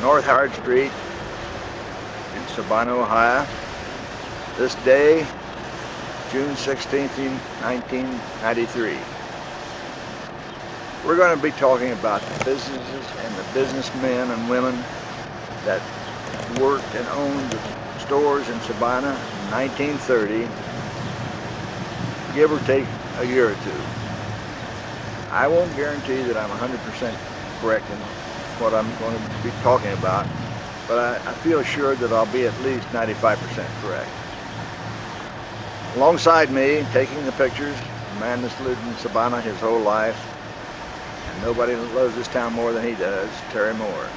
North Howard Street in Sabina, Ohio. This day, June 16, 1993. We're going to be talking about the businesses and the businessmen and women that worked and owned the stores in Sabina in 1930, give or take a year or two. I won't guarantee that I'm 100% correct in what I'm going to be talking about, but I, I feel assured that I'll be at least 95% correct. Alongside me, taking the pictures, a man that's lived in Sabina his whole life, and nobody loves this town more than he does, Terry Moore.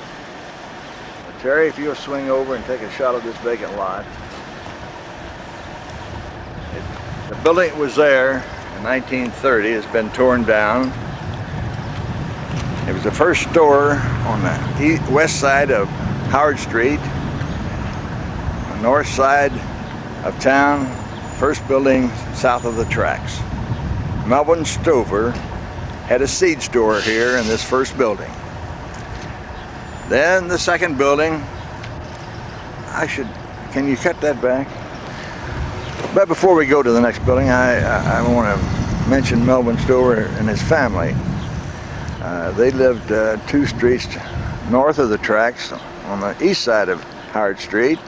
Terry, if you'll swing over and take a shot of this vacant lot. It, the building was there in 1930 has been torn down it was the first store on the west side of Howard Street, the north side of town, first building south of the tracks. Melvin Stover had a seed store here in this first building. Then the second building, I should, can you cut that back? But before we go to the next building, I, I, I want to mention Melvin Stover and his family. Uh, they lived uh, two streets north of the tracks on the east side of Howard Street.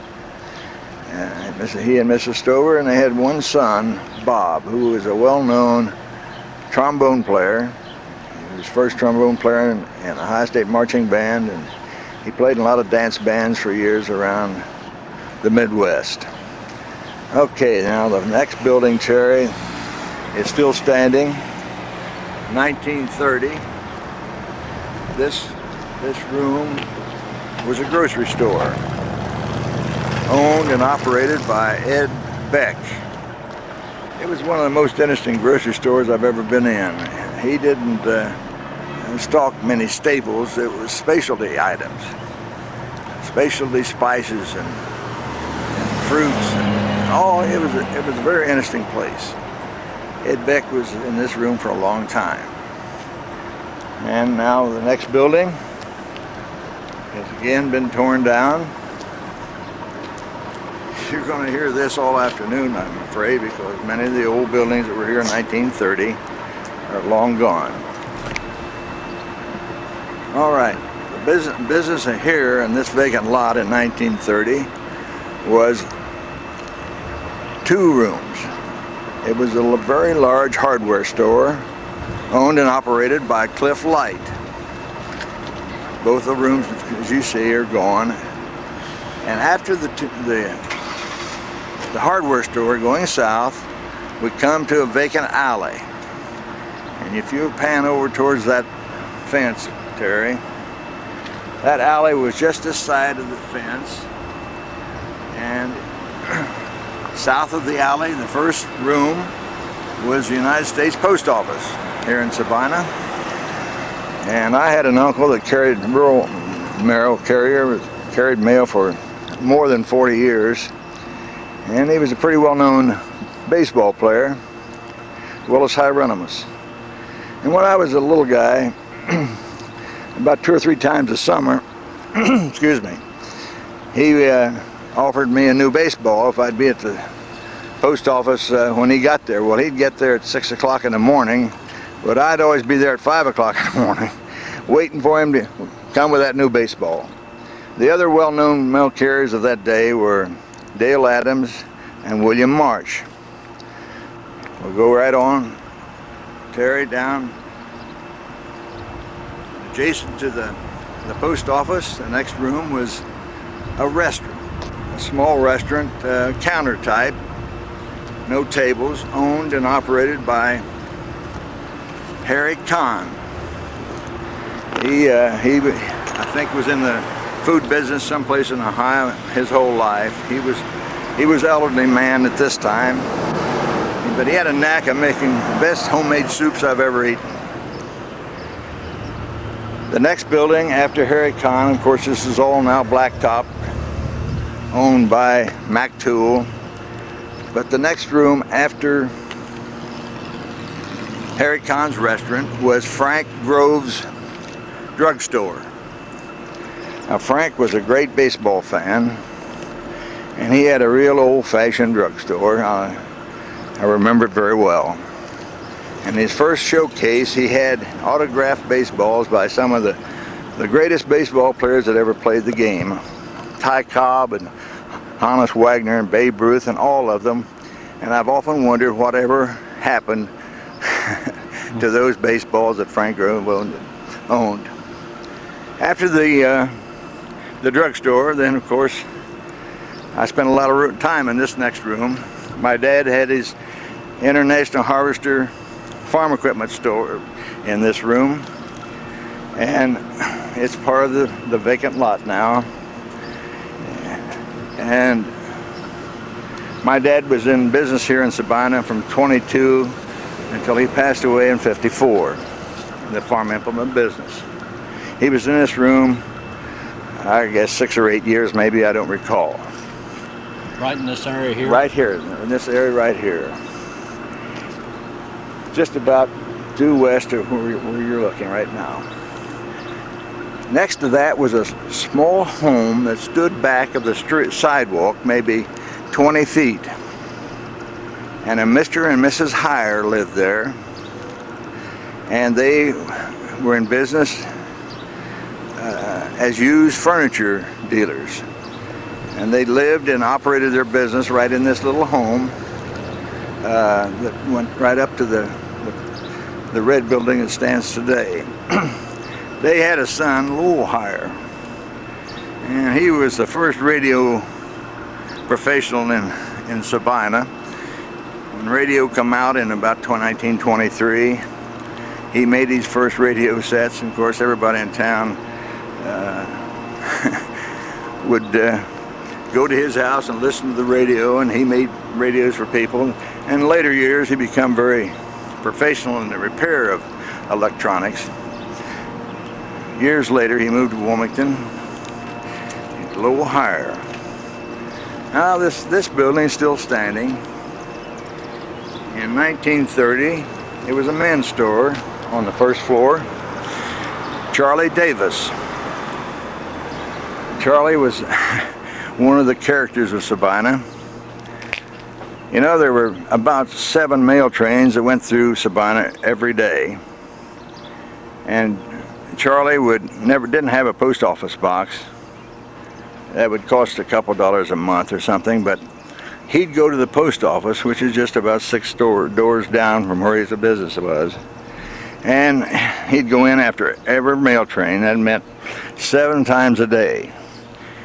Uh, he and Mrs. Stover, and they had one son, Bob, who was a well-known trombone player. He was first trombone player in, in the Ohio State Marching Band, and he played in a lot of dance bands for years around the Midwest. Okay, now the next building, Terry, is still standing. 1930 this this room was a grocery store owned and operated by Ed Beck. It was one of the most interesting grocery stores I've ever been in. He didn't uh, stock many staples, it was specialty items. Specialty spices and, and fruits. And it was, a, it was a very interesting place. Ed Beck was in this room for a long time. And now the next building has again been torn down. You're going to hear this all afternoon, I'm afraid, because many of the old buildings that were here in 1930 are long gone. All right, the business, here in this vacant lot in 1930 was two rooms. It was a very large hardware store owned and operated by Cliff Light. Both the rooms, as you see, are gone. And after the, the, the hardware store going south, we come to a vacant alley. And if you pan over towards that fence, Terry, that alley was just this side of the fence. And south of the alley, the first room was the United States Post Office here in Sabina. And I had an uncle that carried rural mail carrier, carried mail for more than 40 years. And he was a pretty well-known baseball player, as well as Hieronymus. And when I was a little guy, about two or three times a summer, excuse me, he uh, offered me a new baseball if I'd be at the post office uh, when he got there. Well, he'd get there at 6 o'clock in the morning but I'd always be there at 5 o'clock in the morning waiting for him to come with that new baseball. The other well-known mail carriers of that day were Dale Adams and William Marsh. We'll go right on, Terry down adjacent to the, the post office. The next room was a restaurant, a small restaurant, uh, counter type, no tables, owned and operated by Harry Kahn. He, uh, he, I think, was in the food business someplace in Ohio his whole life. He was, he was elderly man at this time, but he had a knack of making the best homemade soups I've ever eaten. The next building after Harry Kahn, of course, this is all now blacktop, owned by Mac Tool. But the next room after Harry Kahn's restaurant was Frank Grove's drugstore. Now Frank was a great baseball fan and he had a real old-fashioned drugstore. I, I remember it very well. In his first showcase he had autographed baseballs by some of the, the greatest baseball players that ever played the game. Ty Cobb and Honus Wagner and Babe Ruth and all of them. And I've often wondered whatever happened to those baseballs that Frank Grove owned. After the uh, the drugstore, then of course I spent a lot of time in this next room. My dad had his International Harvester farm equipment store in this room and it's part of the, the vacant lot now and my dad was in business here in Sabina from 22 until he passed away in 54 the farm implement business. He was in this room I guess six or eight years maybe I don't recall. Right in this area here? Right here in this area right here. Just about due west of where you're looking right now. Next to that was a small home that stood back of the street sidewalk, maybe 20 feet. And a Mr. and Mrs. Heyer lived there. And they were in business uh, as used furniture dealers. And they lived and operated their business right in this little home uh, that went right up to the, the, the red building that stands today. they had a son, Lowell Heyer, and he was the first radio professional in, in Sabina. When radio come out in about 1923, he made his first radio sets, and of course everybody in town uh, would uh, go to his house and listen to the radio, and he made radios for people. And in later years, he became very professional in the repair of electronics. Years later, he moved to Wilmington, a little higher. Now this, this building is still standing. In 1930, it was a men's store on the first floor. Charlie Davis. Charlie was one of the characters of Sabina. You know, there were about seven mail trains that went through Sabina every day. And Charlie would never didn't have a post office box. That would cost a couple dollars a month or something, but he'd go to the post office, which is just about six door, doors down from where his business was. And he'd go in after every mail train. That meant seven times a day.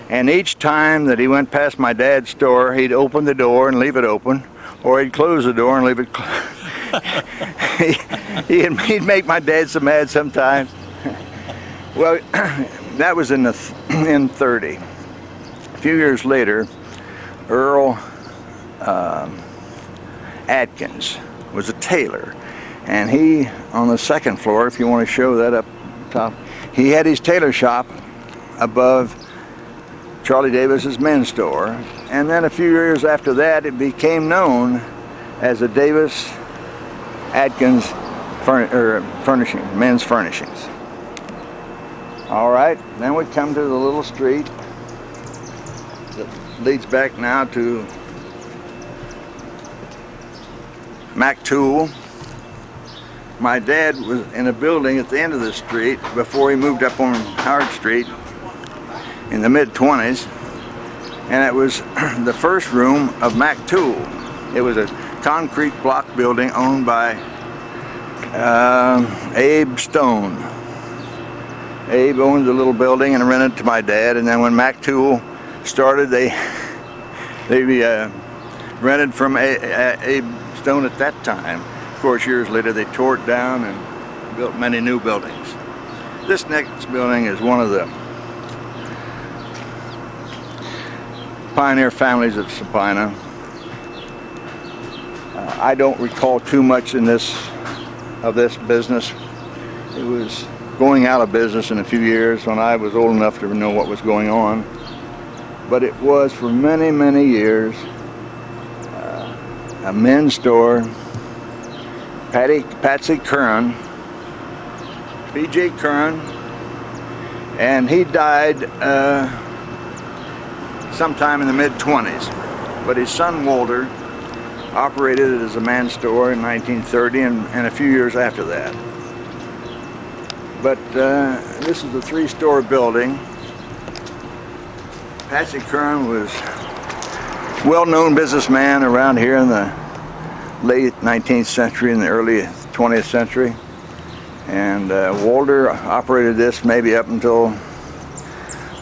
And each time that he went past my dad's store, he'd open the door and leave it open, or he'd close the door and leave it he, he'd, he'd make my dad so mad sometimes. Well, that was in the th in 30. A few years later, Earl um, Atkins was a tailor, and he on the second floor, if you want to show that up top, he had his tailor shop above Charlie Davis's men's store, and then a few years after that, it became known as the Davis Atkins er, Furnishing, Men's Furnishings. All right, then we come to the little street that leads back now to Mac Tool. My dad was in a building at the end of the street before he moved up on Howard Street in the mid-20s and it was the first room of Mac Tool. It was a concrete block building owned by uh, Abe Stone. Abe owned the little building and rented it to my dad. And then when Mac Tool started, they they uh, rented from Abe Stone at that time. Of course, years later, they tore it down and built many new buildings. This next building is one of the pioneer families of Sabina. Uh, I don't recall too much in this of this business. It was going out of business in a few years when I was old enough to know what was going on. But it was for many, many years a men's store. Patty, Patsy Curran, B.J. Curran, And he died uh, sometime in the mid-20s. But his son Walter operated it as a man store in 1930 and, and a few years after that. But uh, this is a three-store building. Patsy Curran was well-known businessman around here in the late 19th century and the early 20th century. And uh, operated this maybe up until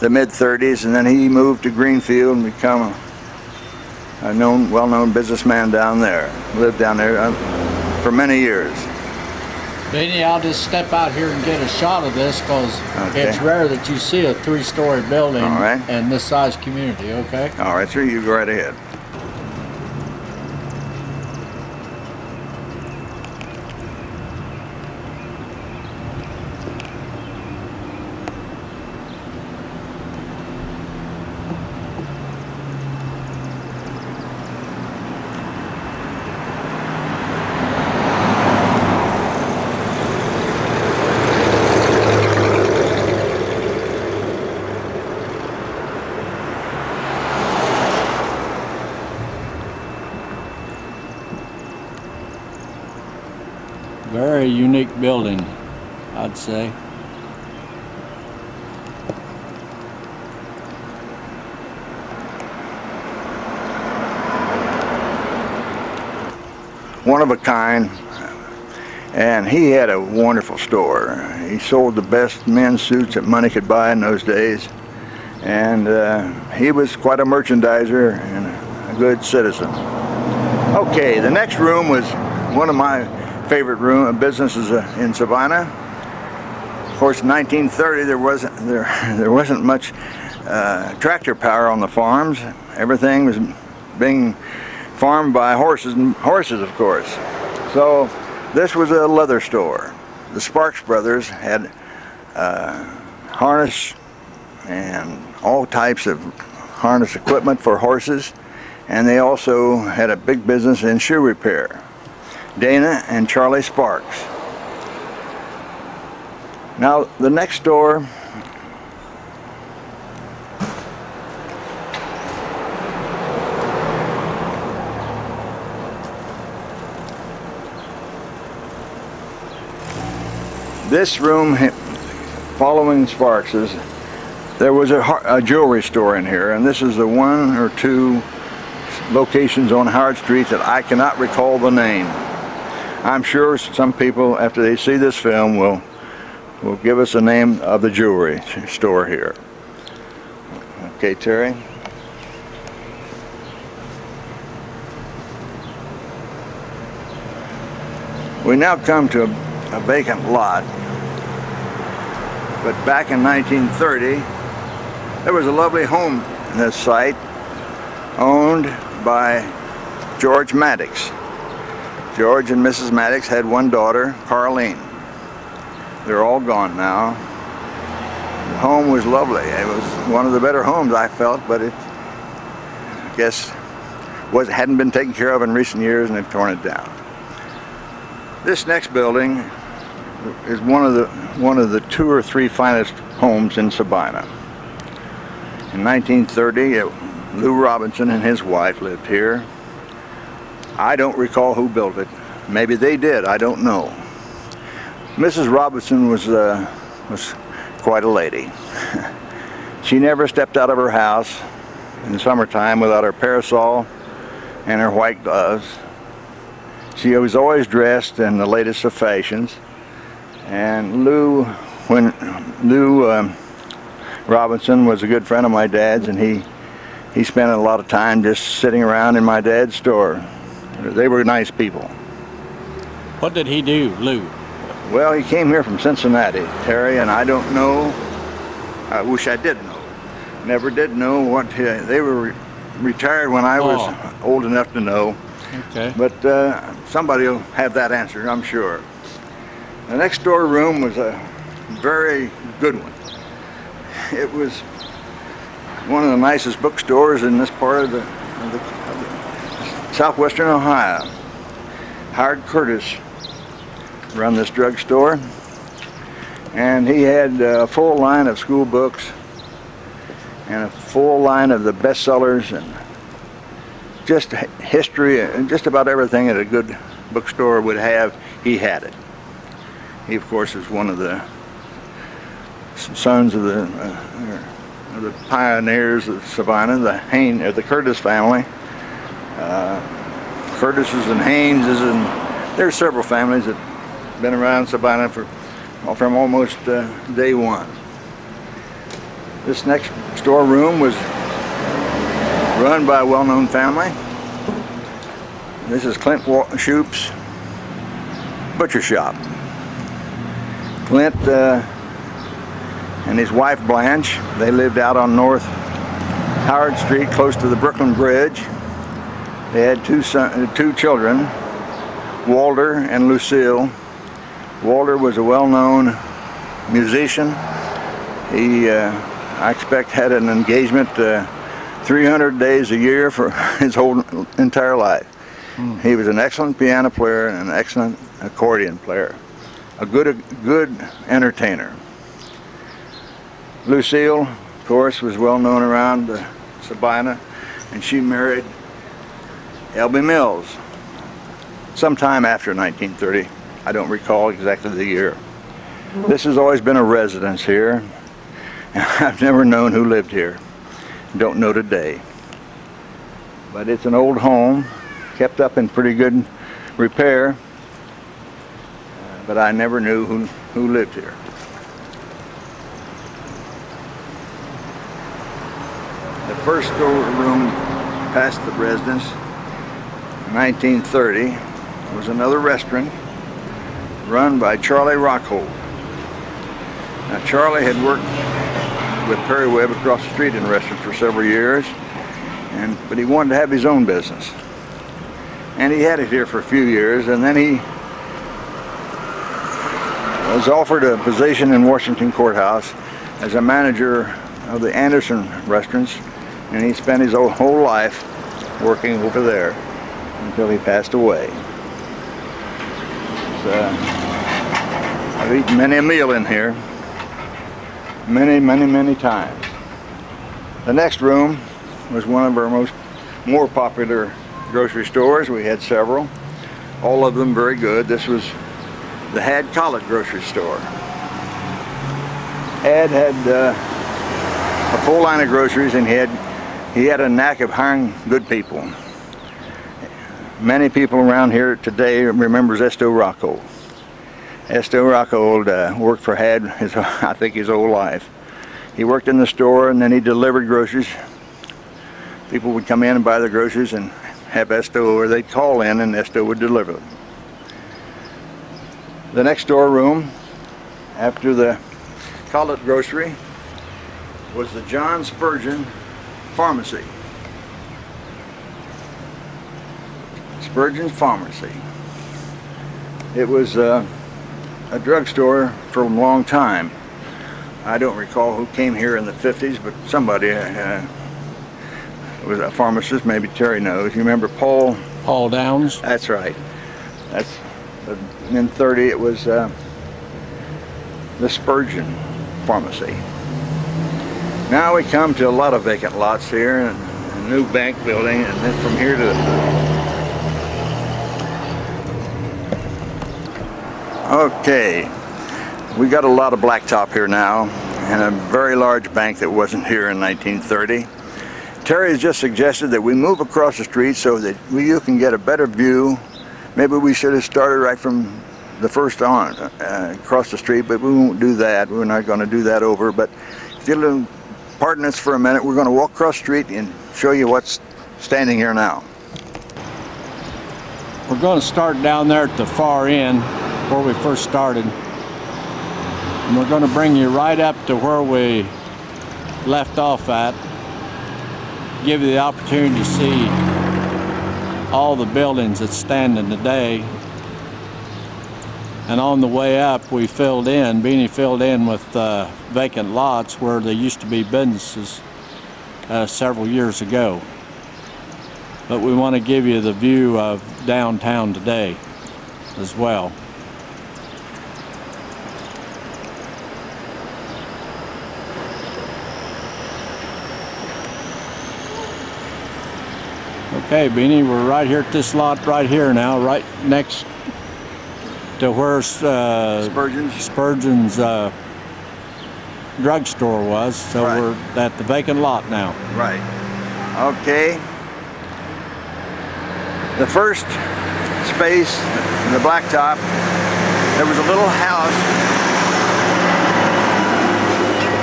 the mid-30s, and then he moved to Greenfield and become a, a known, well-known businessman down there. Lived down there uh, for many years. Benny, I'll just step out here and get a shot of this because okay. it's rare that you see a three-story building in this size community, okay? All right, sir, you go right ahead. Very unique building, I'd say. One of a kind, and he had a wonderful store. He sold the best men's suits that money could buy in those days, and uh, he was quite a merchandiser and a good citizen. Okay, the next room was one of my favorite room businesses uh, in Sabina. Of course, in 1930 there wasn't there there wasn't much uh, tractor power on the farms. Everything was being farmed by horses and horses, of course. So this was a leather store. The Sparks brothers had uh, harness and all types of harness equipment for horses and they also had a big business in shoe repair. Dana and Charlie Sparks. Now the next door this room following Sparks's there was a, a, jewelry store in here and this is the one or two locations on Howard Street that I cannot recall the name. I'm sure some people, after they see this film, will will give us the name of the jewelry store here. Okay, Terry. We now come to a, vacant lot, but back in 1930, there was a lovely home in this site owned by George Maddox. George and Mrs. Maddox had one daughter, Carlene. They're all gone now. The home was lovely. It was one of the better homes I felt, but it, I guess, was hadn't been taken care of in recent years and had torn it down. This next building is one of the one of the two or three finest homes in Sabina. In 1930, it, Lou Robinson and his wife lived here. I don't recall who built it. Maybe they did, I don't know. Mrs. Robinson was, uh, was quite a lady. she never stepped out of her house in the summertime without her parasol and her white gloves. She was always dressed in the latest of fashions. And Lou, when Lou um, Robinson was a good friend of my dad's and he, he spent a lot of time just sitting around in my dad's store they were nice people. What did he do, Lou? Well, he came here from Cincinnati, Terry, and I don't know. I wish I did know. Never did know what he, they were re retired when I was oh. old enough to know. Okay. But uh, somebody will have that answer, I'm sure. The next door room was a very good one. It was one of the nicest bookstores in this part of the, of the southwestern Ohio. Howard Curtis run this drugstore. And he had a full line of school books and a full line of the bestsellers and just history and just about everything that a good bookstore would have, he had it. He, of course, is one of the sons of the, uh, of the pioneers of Sabina, the Haynes, uh, the Curtis family. Uh, Curtises and Hayneses, and there's several families that have been around Sabina for from almost uh, day one. This next storeroom was run by a well-known family. This is Clint Shoup's butcher shop. Clint uh, and his wife Blanche, they lived out on North Howard Street close to the Brooklyn Bridge. They had two, son, two children, Walter and Lucille. Walter was a well-known musician. He, uh, I expect, had an engagement uh, 300 days a year for his whole entire life. Mm. He was an excellent piano player and an excellent accordion player. A good, a good entertainer. Lucille, of course, was well known around uh, Sabina, and she married L.B. Mills sometime after 1930. I don't recall exactly the year. This has always been a residence here. And I've never known who lived here. Don't know today. But it's an old home, kept up in pretty good repair. But I never knew who, who lived here. The first storeroom past the residence in 1930 was another restaurant run by Charlie Rockhold. Now Charlie had worked with Perry Webb across the street in the restaurant for several years, and but he wanted to have his own business. And he had it here for a few years, and then he was offered a position in Washington Court House as a manager of the Anderson restaurants, and he spent his whole life working over there until he passed away. I've eaten many a meal in here. Many, many, many times. The next room was one of our most more popular grocery stores. We had several. All of them very good. This was the Had Collett grocery store. Had had uh, a full line of groceries and he had, he had a knack of hiring good people. Many people around here today remembers Esto Rockhold. Esto Rockhold uh, worked for Had his, I think his whole life. He worked in the store and then he delivered groceries. People would come in and buy their groceries and have Esto or they'd call in and Esto would deliver them. The next door room after the Collett Grocery was the John Spurgeon Pharmacy. Spurgeon Pharmacy. It was uh, a drugstore for a long time. I don't recall who came here in the 50s, but somebody uh, was a pharmacist, maybe Terry knows. You remember Paul? Paul Downs? That's right. That's uh, in 30 it was uh, the Spurgeon Pharmacy. Now we come to a lot of vacant lots here and a new bank building and then from here to Okay, we got a lot of blacktop here now and a very large bank that wasn't here in 1930. Terry has just suggested that we move across the street so that you can get a better view. Maybe we should have started right from the first on uh, across the street, but we won't do that. We're not going to do that over. But if you'll pardon us for a minute, we're going to walk across the street and show you what's standing here now. We're going to start down there at the far end where we first started. And we're going to bring you right up to where we left off at. Give you the opportunity to see all the buildings that's standing today. And on the way up, we filled in, Beanie filled in with uh, vacant lots where there used to be businesses uh, several years ago. But we want to give you the view of downtown today as well. Okay, Beanie, we're right here at this lot right here now, right next to where uh, Spurgeon's. Spurgeon's uh, drugstore was. So Right. we're at the vacant lot now. Right. Okay. The first space, in the blacktop, there was a little house,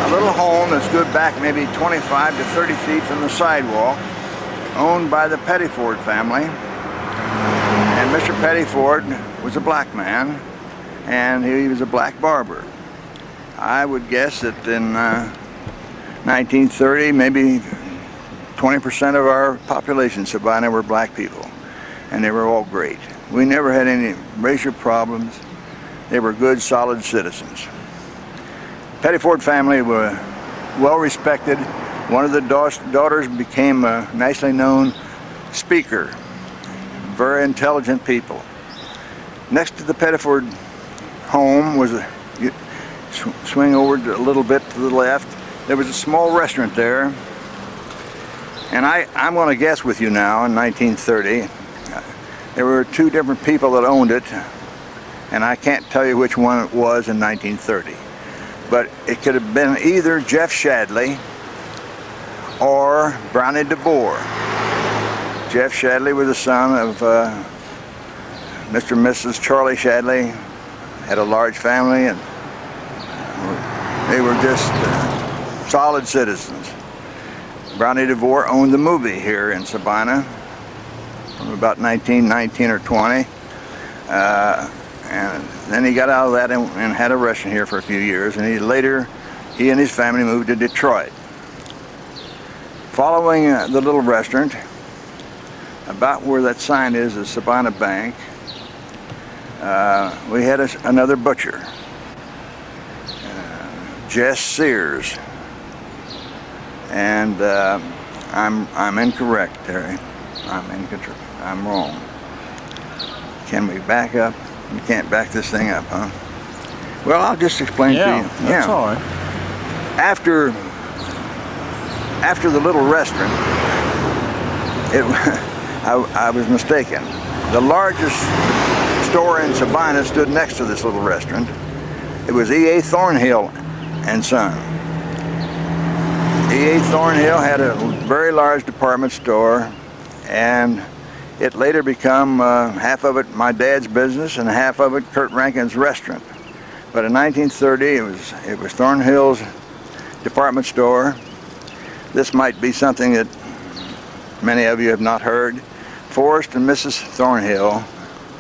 a little home that stood back maybe 25 to 30 feet from the sidewalk, owned by the Pettiford family. And Mr. Pettiford was a black man, and he was a black barber. I would guess that in uh, 1930, maybe 20% of our population in Sabina were black people, and they were all great. We never had any racial problems. They were good, solid citizens. Pettiford family were well respected. One of the daugh- daughters became a nicely known speaker. Very intelligent people. Next to the Pettiford home was a swing over a little bit to the left. There was a small restaurant there and I, I'm going to guess with you now, in 1930, uh, there were two different people that owned it, and I can't tell you which one it was in 1930. But it could have been either Jeff Shadley or Brownie DeVore. Jeff Shadley was the son of uh, Mr. and Mrs. Charlie Shadley, had a large family, and they were just uh, solid citizens. Brownie DeVore owned the movie here in Sabina from about 1919 or 20. Uh, and then he got out of that and, and had a restaurant here for a few years. And he later, he and his family moved to Detroit. Following uh, the little restaurant, about where that sign is, the Sabina Bank, uh, we had a another butcher, uh, Jess Sears and uh, I'm I'm incorrect, Terry. I'm incorrect. I'm wrong. Can we back up? You can't back this thing up, huh? Well, I'll just explain yeah, to you. that's all right. After after the little restaurant, it I, I was mistaken. The largest store in Sabina stood next to this little restaurant. It was E.A. Thornhill and Son. E.A. Thornhill had a very large department store and it later became uh, half of it my dad's business and half of it Kurt Rankin's restaurant. But in 1930 it was, it was Thornhill's department store. This might be something that many of you have not heard. Forrest and Mrs. Thornhill,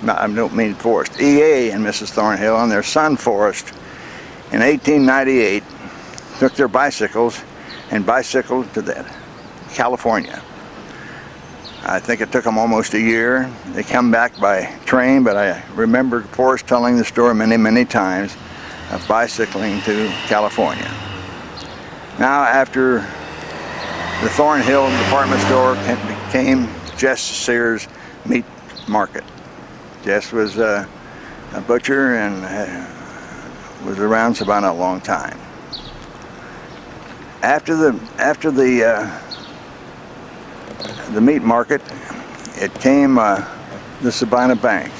no, I don't mean Forrest, E.A. and Mrs. Thornhill and their son Forrest in 1898 took their bicycles and bicycled to the, California. I think it took them almost a year. They come back by train, but I remember Forrest telling the story many, many times of bicycling to California. Now, after the Thornhill department store became Jess Sears Meat Market. Jess was uh, a butcher and uh, was around Sabina a long time. After the after the uh, the meat market, it came uh, the Sabina Bank.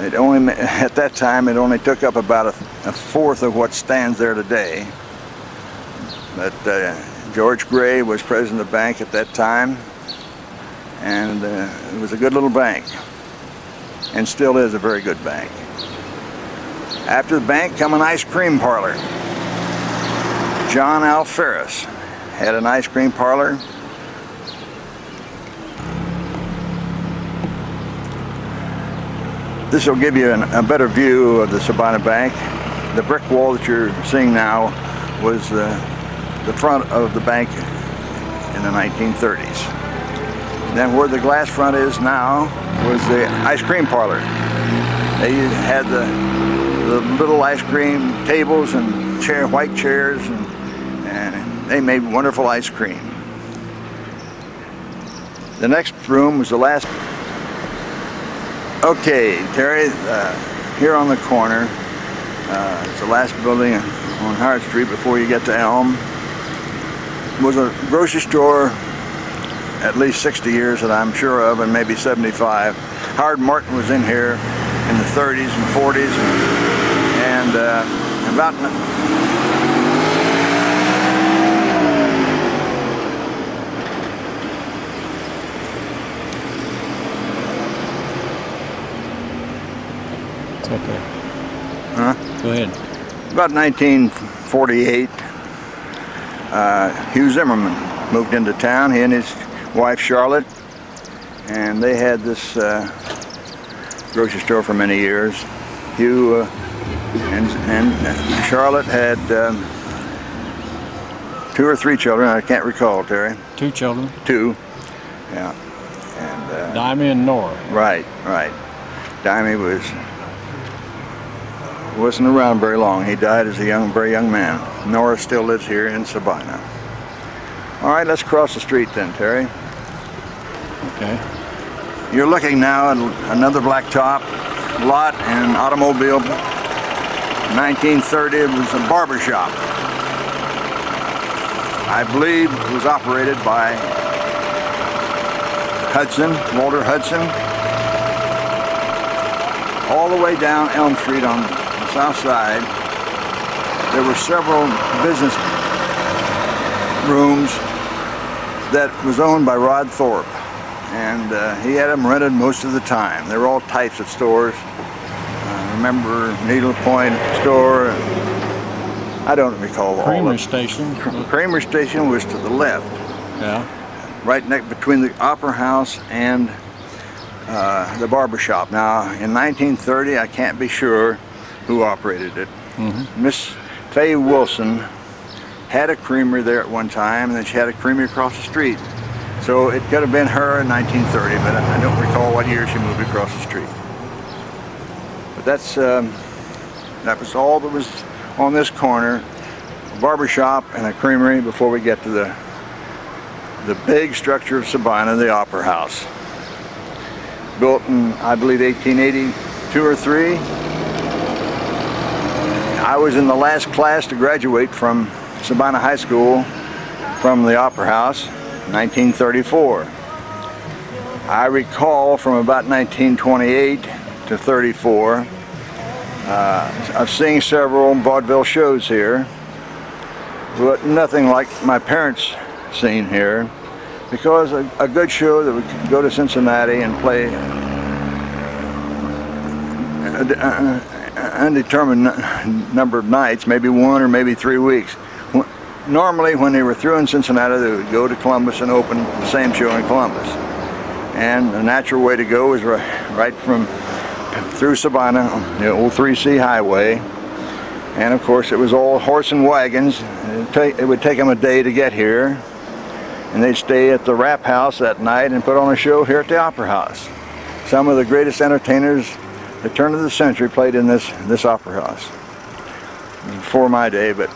It only at that time it only took up about a, a fourth of what stands there today. But uh, George Gray was president of the bank at that time, and uh, it was a good little bank, and still is a very good bank. After the bank come an ice cream parlor. John Alferis had an ice cream parlor. This will give you an, a better view of the Sabina Bank. The brick wall that you're seeing now was uh, the front of the bank in the 1930s. Then where the glass front is now was the ice cream parlor. They had the, the little ice cream tables and chair, white chairs, and, and they made wonderful ice cream. The next room was the last. Okay, Terry, uh, here on the corner, uh, it's the last building on Howard Street before you get to Elm, was a grocery store at least 60 years that I'm sure of, and maybe 75. Howard Martin was in here in the 30s and 40s, and uh, about It's okay. Huh? Go ahead. About 1948, uh, Hugh Zimmerman moved into town, he and his wife Charlotte, and they had this uh, grocery store for many years. Hugh uh, and, and Charlotte had um, two or three children, I can't recall, Terry. Two children, Two, yeah. And, uh, Dimey and Nora. Right, right. Dimey was wasn't around very long. He died as a young, very young man. Nora still lives here in Sabina. All right, let's cross the street then, Terry. Okay. You're looking now at another blacktop lot and automobile. 1930, it was a barber shop. I believe it was operated by Hudson, Walter Hudson, all the way down Elm Street on the south side. There were several business rooms that was owned by Rod Thorpe. And uh, he had them rented most of the time. They were all types of stores. I remember Needle Point store. I don't recall all Creamery of station. them. Kramer Station was to the left Yeah. right next between the Opera House and uh, the barber shop. Now, in 1930, I can't be sure who operated it. Miss Fay Wilson had a creamery there at one time, and then she had a creamery across the street. So it could have been her in 1930, but I I don't recall what year she moved across the street. But that's um, that was all that was on this corner: a barber shop and a creamery before we get to the the big structure of Sabina, the Opera House. Built in, I believe, 1882 or 3. I was in the last class to graduate from Sabina High School from the Opera House, 1934. I recall from about 1928 to 34 uh, of seeing several vaudeville shows here, but nothing like my parents' seen here because a, a good show that would go to Cincinnati and play a- a undetermined number of nights, maybe one or maybe three weeks. Normally, when they were through in Cincinnati, they would go to Columbus and open the same show in Columbus. And the natural way to go is right, from through Sabina, the old 3C highway. And of course, it was all horse and wagons. It would take them a day to get here and they'd stay at the Rap House that night and put on a show here at the Opera House. Some of the greatest entertainers the turn of the century played in this this opera house. Before my day, but